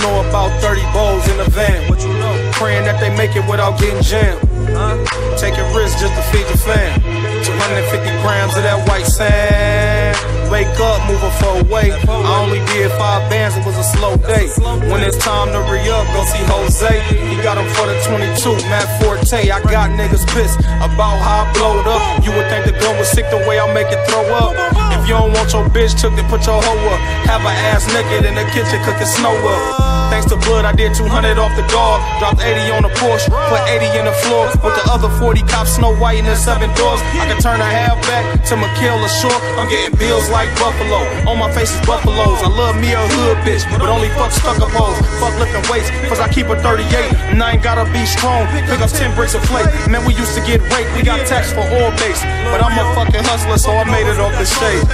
about 30 bowls in the van. What you know? Praying that they make it without getting jammed. Huh? Taking risks just to feed your fam. 250 grams of that white sand. Wake up, moving for away. I only did five bands, it was a slow day. When it's time to re up, go see Jose. He got him for the 22, Matt Forte. I got niggas pissed about how I blowed up. You would think the gun was sick the way I make it throw up. If you don't want your bitch took, then put your hoe up. Have her ass naked in the kitchen cooking snow up. Thanks to blood, I did 200 off the dog. Dropped 80 on the Porsche, put 80 in the floor. With the other 40 cops, Snow White in the seven doors. I can turn a half back to Michaela Shore. I'm getting bills like Buffalo. On my face is Buffaloes. I love me a hood bitch, but only fuck stuck up hoes. Fuck weights, cause I keep a 38. And I ain't gotta be strong. Pick up 10 bricks of flake. Man, we used to get raped. We got taxed for all base. But I'm a fucking hustler, so I made it off the shade.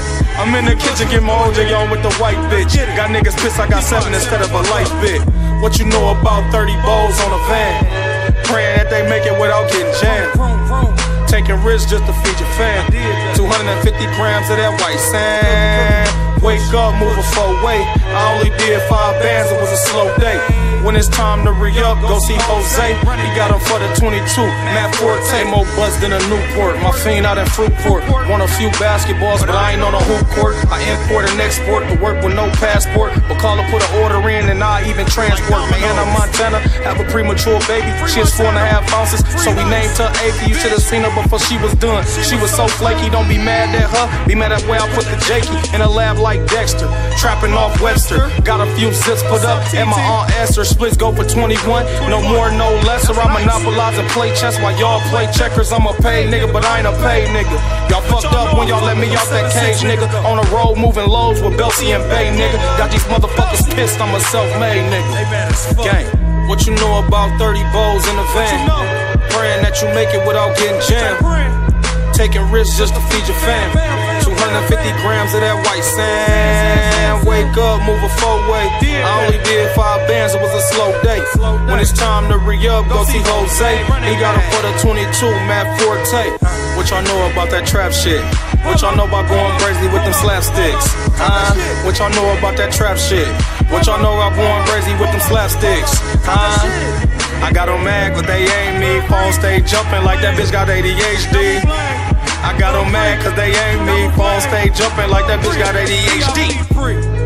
I'm in the kitchen, get my OJ on with the white bitch. Got niggas pissed I got seven instead of a light bit. What you know about 30 bowls on a van? Praying that they make it without getting jammed. Taking risks just to feed your fam. 250 grams of that white sand. Wake up, move a four way. I only did five bands, it was a slow day. When it's time to re up, go see Jose. He got him for the 22. Matt Forte, more buzz than a Newport. My fiend out in Fruitport. Won a few basketballs, but I ain't on a hoop court. I import and export to work with no passport. But call her, put an order in, and I even transport. Mariana Montana have a premature baby. She is four and a half ounces, so we named her AP. You should have seen her before she was done. She was so flaky, don't be mad at her. Be mad at where I put the Jakey in a lab like Dexter. Trapping off Webster. Got a few zips put up, and my Aunt Esther splits go for 21. No more, no less, or I monopolize and play chess while y'all play checkers. I'm a paid nigga, but I ain't a paid nigga. Y'all fucked up when y'all let me out that cage, nigga. On the road, moving loads with Belty and Bay, nigga. Got these motherfuckers pissed, I'm a self made nigga. Gang. What you know about 30 bowls in a van? Praying that you make it without getting jammed. Taking risks just to feed your fam. 250 grams of that white sand. Wake up, move a four way. I only did five bands, it was a slow day. When it's time to re up, go see Jose. He got him for the 22, Matt Forte. What y'all know about that trap shit? What y'all know about going crazy with them slapsticks? Huh? What y'all know about that trap shit? What y'all know about going crazy with them slapsticks? Huh? I got them mad, but they ain't me. Phone stay jumping like that bitch got ADHD. I got them mad cause they ain't me. Phone stay jumping like that bitch got ADHD.